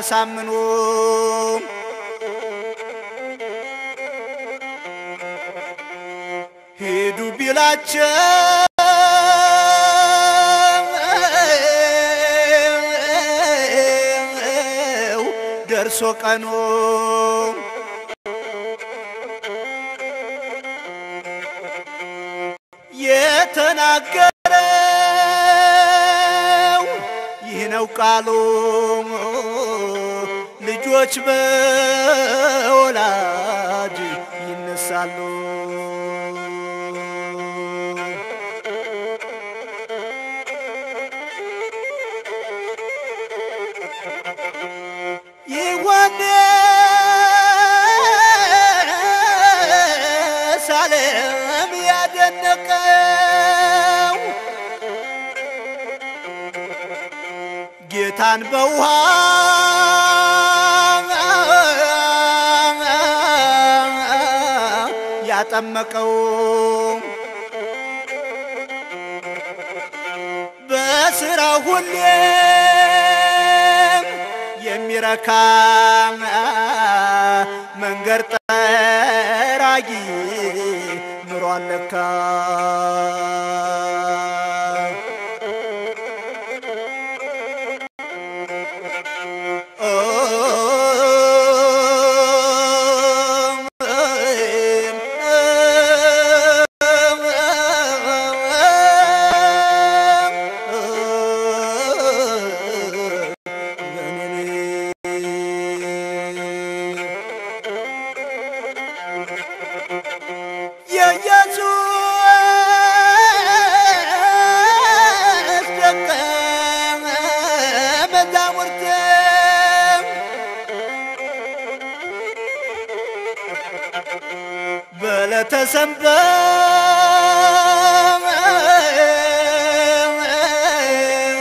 ሊያሳምኑ ሂዱ ቢላቸው ደርሶ ቀኑ። የተናገረው ይህ ነው ቃሉ ልጆች በወላጅ ይነሳሉ። ዓለም ያደነቀው ጌታን በውሃ ያጠመቀው በስራ ሁሌም የሚረካ መንገድ ጠራጊ ኑሯን ለካ በዕለተ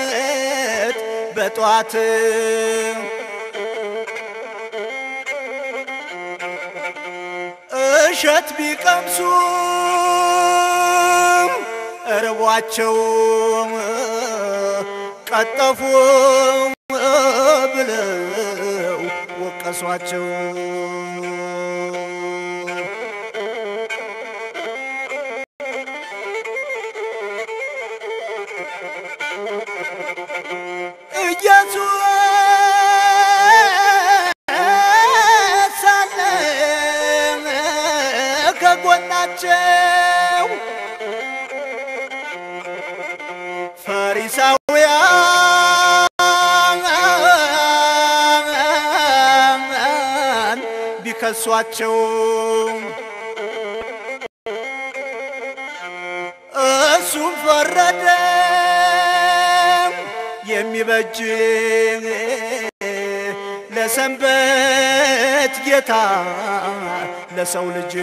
ሰንበት በጠዋት እሸት ቢቀምሱ እርቧቸው ቀጠፉ ብለው ወቀሷቸው። ከጎናቸው ፈሪሳውያን ቢከሷቸው እሱም ፈረደ የሚበጅ ለሰንበት ጌታ ለሰው ልጅ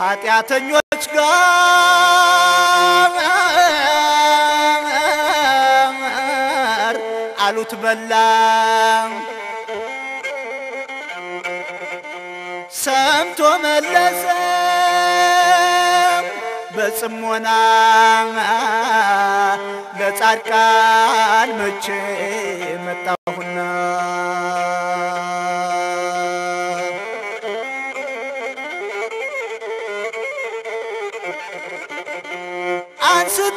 ኃጢአተኞች ጋር አሉት በላም ሰምቶ መለሰ በጽሞና ለጻድቃን መቼ መጣሁና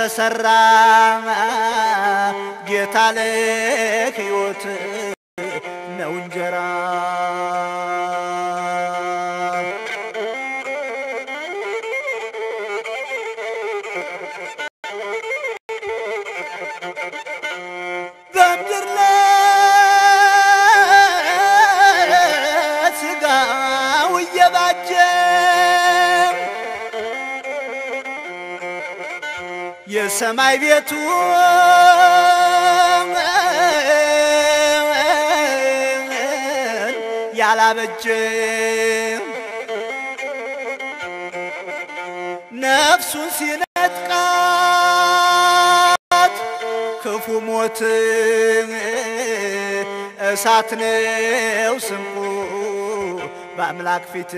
የተሰራ ጌታ ለሕይወት የሰማይ ቤቱ ያላበጀ ነፍሱን ሲነጥቃት ክፉ ሞት እሳት ነው ስንቁ በአምላክ ፊት